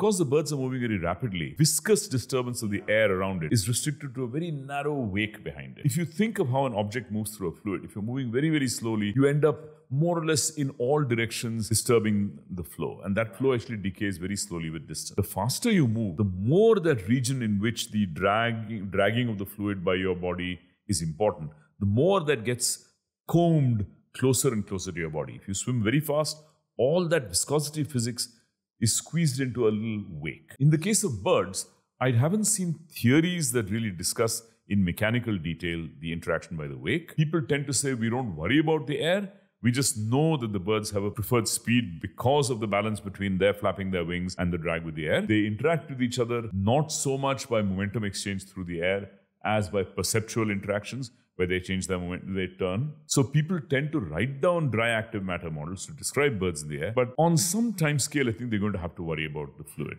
Because the birds are moving very rapidly, viscous disturbance of the air around it is restricted to a very narrow wake behind it. If you think of how an object moves through a fluid, if you're moving very, very slowly, you end up more or less in all directions disturbing the flow. And that flow actually decays very slowly with distance. The faster you move, the more that region in which the drag, dragging of the fluid by your body is important, the more that gets combed closer and closer to your body. If you swim very fast, all that viscosity physics is squeezed into a little wake. In the case of birds, I haven't seen theories that really discuss in mechanical detail the interaction by the wake. People tend to say we don't worry about the air. We just know that the birds have a preferred speed because of the balance between their flapping their wings and the drag with the air. They interact with each other not so much by momentum exchange through the air as by perceptual interactions where they change their momentum, they turn. So people tend to write down dry active matter models to describe birds in the air. But on some time scale, I think they're going to have to worry about the fluid.